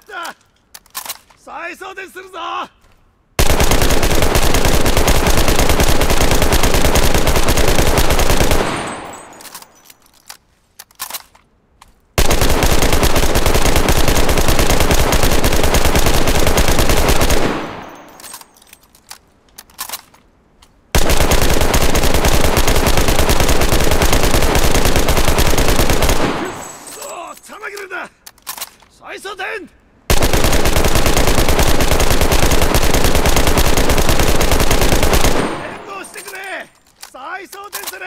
った。再送電するぞ。再送電援護してくれ再装填する